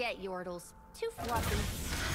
Forget Yordles. Too fluffy.